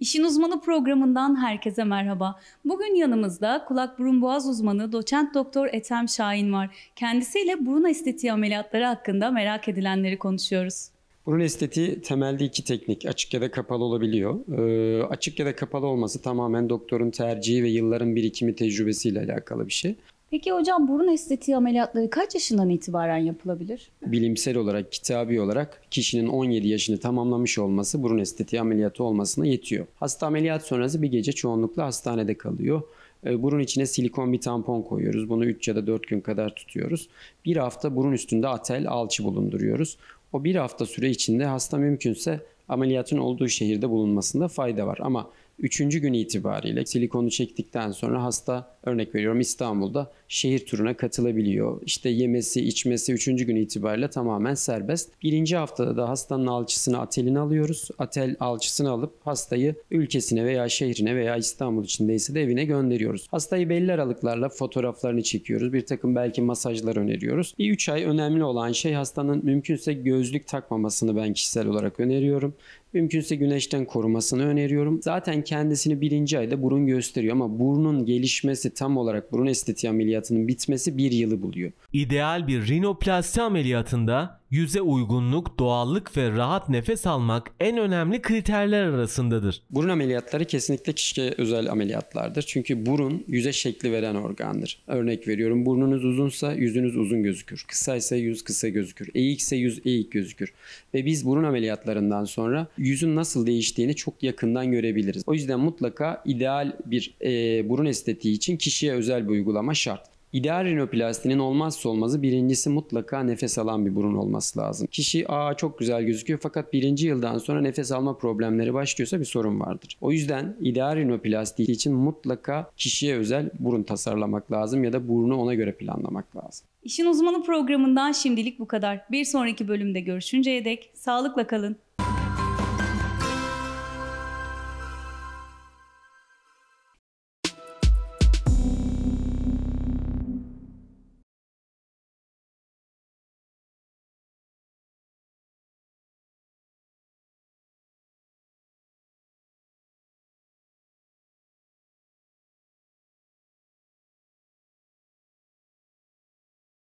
İşin Uzmanı programından herkese merhaba. Bugün yanımızda kulak burun boğaz uzmanı doçent doktor Ethem Şahin var. Kendisiyle burun estetiği ameliyatları hakkında merak edilenleri konuşuyoruz. Burun estetiği temelde iki teknik. Açık ya da kapalı olabiliyor. Ee, açık ya da kapalı olması tamamen doktorun tercihi ve yılların birikimi tecrübesiyle alakalı bir şey. Peki hocam burun estetiği ameliyatları kaç yaşından itibaren yapılabilir? Bilimsel olarak, kitabi olarak kişinin 17 yaşını tamamlamış olması burun estetiği ameliyatı olmasına yetiyor. Hasta ameliyat sonrası bir gece çoğunlukla hastanede kalıyor. Ee, Burun içine silikon bir tampon koyuyoruz. Bunu 3 ya da 4 gün kadar tutuyoruz. Bir hafta burun üstünde atel alçı bulunduruyoruz. O bir hafta süre içinde hasta mümkünse ameliyatın olduğu şehirde bulunmasında fayda var. Ama Üçüncü gün itibariyle silikonu çektikten sonra hasta örnek veriyorum İstanbul'da şehir turuna katılabiliyor. İşte yemesi, içmesi üçüncü gün itibariyle tamamen serbest. Birinci haftada da hastanın alçısını atelini alıyoruz. Atel alçısını alıp hastayı ülkesine veya şehrine veya İstanbul içindeyse de evine gönderiyoruz. Hastayı belli aralıklarla fotoğraflarını çekiyoruz. Bir takım belki masajlar öneriyoruz. Bir üç ay önemli olan şey hastanın mümkünse gözlük takmamasını ben kişisel olarak öneriyorum. Mümkünse güneşten korumasını öneriyorum. Zaten kendisini birinci ayda burun gösteriyor ama burnun gelişmesi tam olarak burun estetiği ameliyatının bitmesi bir yılı buluyor. İdeal bir rinoplasti ameliyatında yüze uygunluk, doğallık ve rahat nefes almak en önemli kriterler arasındadır. Burun ameliyatları kesinlikle kişiye özel ameliyatlardır. Çünkü burun yüze şekli veren organdır. Örnek veriyorum burnunuz uzunsa yüzünüz uzun gözükür. Kısaysa yüz kısa gözükür. Eğikse yüz eğik gözükür. Ve biz burun ameliyatlarından sonra yüzün nasıl değiştiğini çok yakından görebiliriz. O yüzden mutlaka ideal bir e, burun estetiği için kişiye özel bir uygulama şart. İdeal rinoplastinin olmazsa olmazı birincisi mutlaka nefes alan bir burun olması lazım. Kişi aa çok güzel gözüküyor fakat birinci yıldan sonra nefes alma problemleri başlıyorsa bir sorun vardır. O yüzden ideal rinoplasti için mutlaka kişiye özel burun tasarlamak lazım ya da burnu ona göre planlamak lazım. İşin Uzmanı programından şimdilik bu kadar. Bir sonraki bölümde görüşünceye dek sağlıkla kalın.